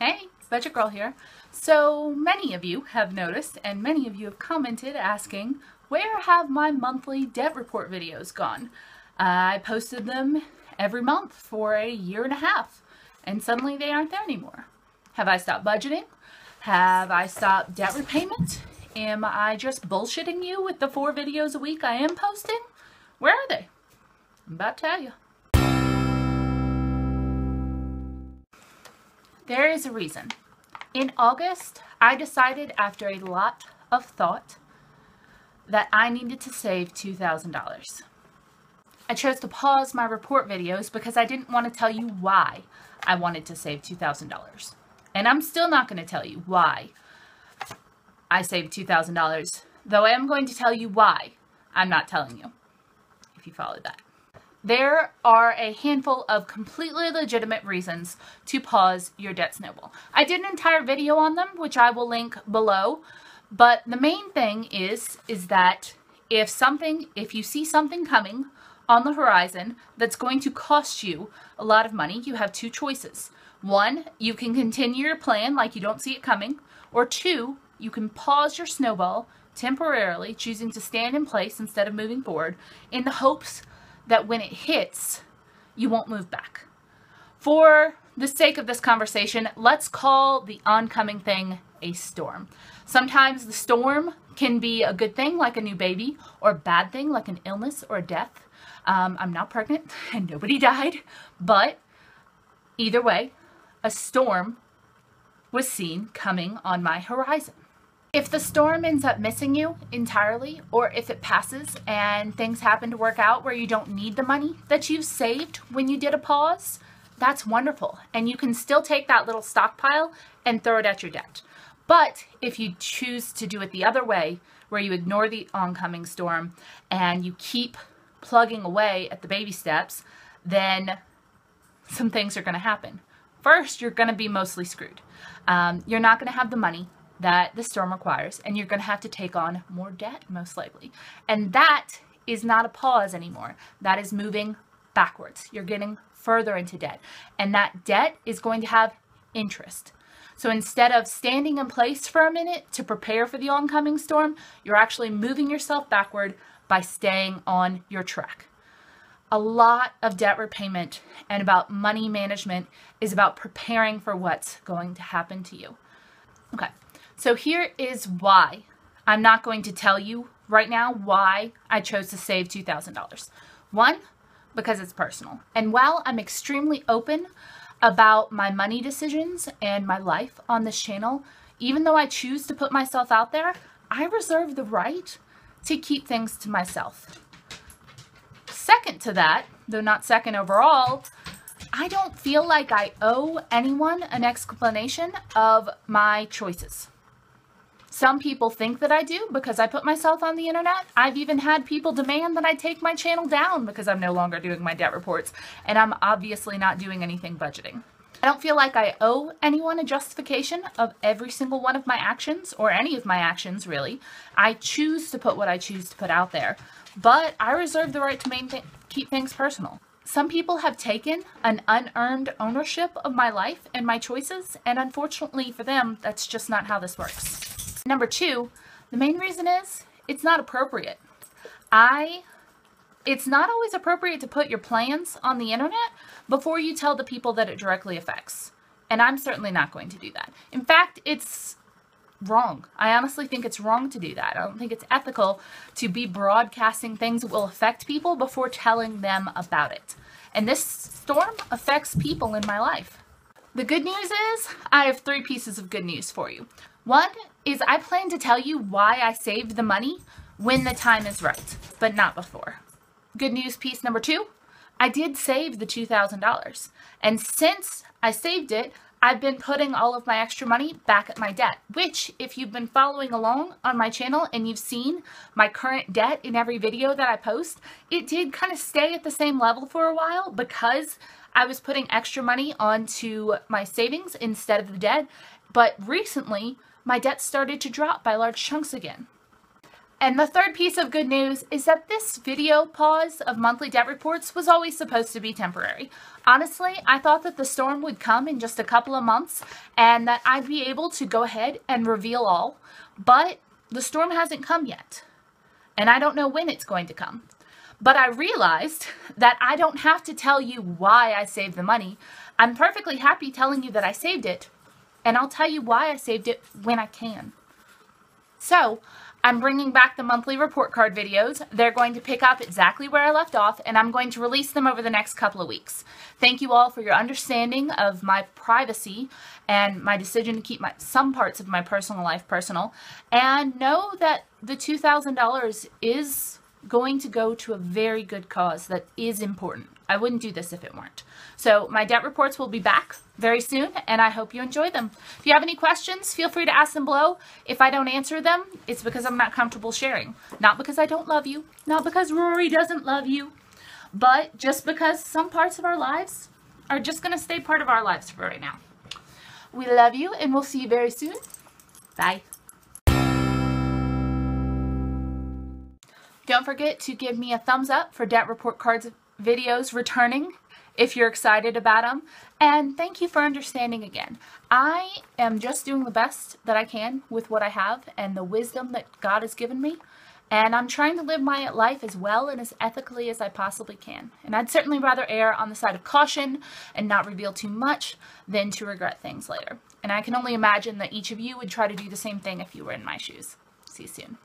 Hey, Budget Girl here. So many of you have noticed and many of you have commented asking, where have my monthly debt report videos gone? Uh, I posted them every month for a year and a half and suddenly they aren't there anymore. Have I stopped budgeting? Have I stopped debt repayment? Am I just bullshitting you with the four videos a week I am posting? Where are they? I'm about to tell you. There is a reason. In August, I decided after a lot of thought that I needed to save $2,000. I chose to pause my report videos because I didn't want to tell you why I wanted to save $2,000. And I'm still not going to tell you why I saved $2,000, though I am going to tell you why I'm not telling you, if you followed that. There are a handful of completely legitimate reasons to pause your debt snowball. I did an entire video on them, which I will link below, but the main thing is, is that if something, if you see something coming on the horizon that's going to cost you a lot of money, you have two choices. One, you can continue your plan like you don't see it coming, or two, you can pause your snowball temporarily, choosing to stand in place instead of moving forward in the hopes that when it hits, you won't move back. For the sake of this conversation, let's call the oncoming thing a storm. Sometimes the storm can be a good thing, like a new baby, or a bad thing, like an illness or a death. Um, I'm not pregnant and nobody died, but either way, a storm was seen coming on my horizon. If the storm ends up missing you entirely, or if it passes and things happen to work out where you don't need the money that you saved when you did a pause, that's wonderful. And you can still take that little stockpile and throw it at your debt. But if you choose to do it the other way, where you ignore the oncoming storm and you keep plugging away at the baby steps, then some things are going to happen. First, you're going to be mostly screwed. Um, you're not going to have the money that the storm requires, and you're going to have to take on more debt, most likely. And that is not a pause anymore. That is moving backwards. You're getting further into debt. And that debt is going to have interest. So instead of standing in place for a minute to prepare for the oncoming storm, you're actually moving yourself backward by staying on your track. A lot of debt repayment and about money management is about preparing for what's going to happen to you. Okay, so here is why. I'm not going to tell you right now why I chose to save $2,000. One, because it's personal. And while I'm extremely open about my money decisions and my life on this channel, even though I choose to put myself out there, I reserve the right to keep things to myself. Second to that, though not second overall, I don't feel like I owe anyone an explanation of my choices. Some people think that I do because I put myself on the internet. I've even had people demand that I take my channel down because I'm no longer doing my debt reports and I'm obviously not doing anything budgeting. I don't feel like I owe anyone a justification of every single one of my actions or any of my actions really. I choose to put what I choose to put out there, but I reserve the right to maintain, keep things personal. Some people have taken an unearned ownership of my life and my choices, and unfortunately for them, that's just not how this works. Number two, the main reason is it's not appropriate. I, it's not always appropriate to put your plans on the internet before you tell the people that it directly affects. And I'm certainly not going to do that. In fact, it's wrong. I honestly think it's wrong to do that. I don't think it's ethical to be broadcasting things that will affect people before telling them about it. And this storm affects people in my life. The good news is I have three pieces of good news for you. One is I plan to tell you why I saved the money when the time is right, but not before. Good news piece number two, I did save the $2,000. And since I saved it, I've been putting all of my extra money back at my debt, which if you've been following along on my channel and you've seen my current debt in every video that I post, it did kind of stay at the same level for a while because I was putting extra money onto my savings instead of the debt. But recently, my debt started to drop by large chunks again. And the third piece of good news is that this video pause of monthly debt reports was always supposed to be temporary. Honestly, I thought that the storm would come in just a couple of months and that I'd be able to go ahead and reveal all, but the storm hasn't come yet. And I don't know when it's going to come. But I realized that I don't have to tell you why I saved the money. I'm perfectly happy telling you that I saved it, and I'll tell you why I saved it when I can. So, I'm bringing back the monthly report card videos. They're going to pick up exactly where I left off, and I'm going to release them over the next couple of weeks. Thank you all for your understanding of my privacy and my decision to keep my, some parts of my personal life personal. And know that the $2,000 is going to go to a very good cause that is important. I wouldn't do this if it weren't. So my debt reports will be back very soon, and I hope you enjoy them. If you have any questions, feel free to ask them below. If I don't answer them, it's because I'm not comfortable sharing. Not because I don't love you, not because Rory doesn't love you, but just because some parts of our lives are just going to stay part of our lives for right now. We love you, and we'll see you very soon. Bye. Don't forget to give me a thumbs up for Debt Report Cards videos returning if you're excited about them. And thank you for understanding again. I am just doing the best that I can with what I have and the wisdom that God has given me. And I'm trying to live my life as well and as ethically as I possibly can. And I'd certainly rather err on the side of caution and not reveal too much than to regret things later. And I can only imagine that each of you would try to do the same thing if you were in my shoes. See you soon.